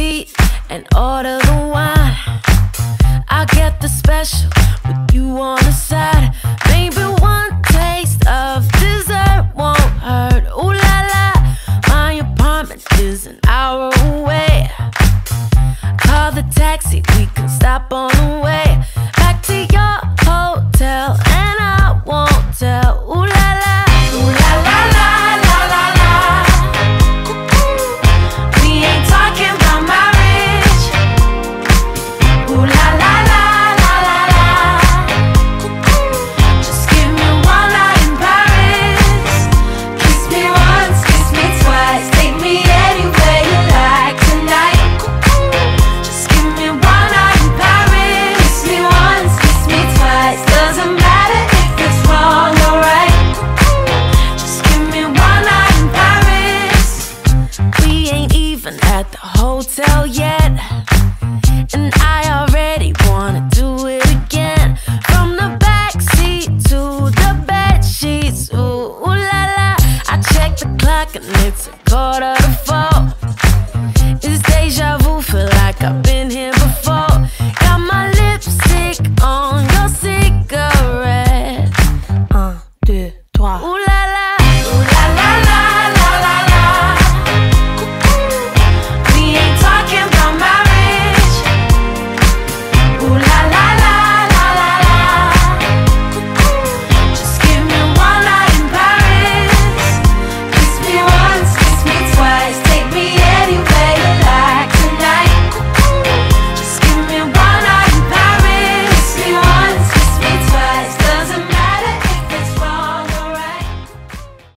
seat and order the wine. I get the special with you on the side. Maybe one taste of dessert won't hurt. Ooh la la, my apartment is an hour away. Call the taxi, we can stop on the way back to your hotel, and I won't tell. and it's a quarter to four.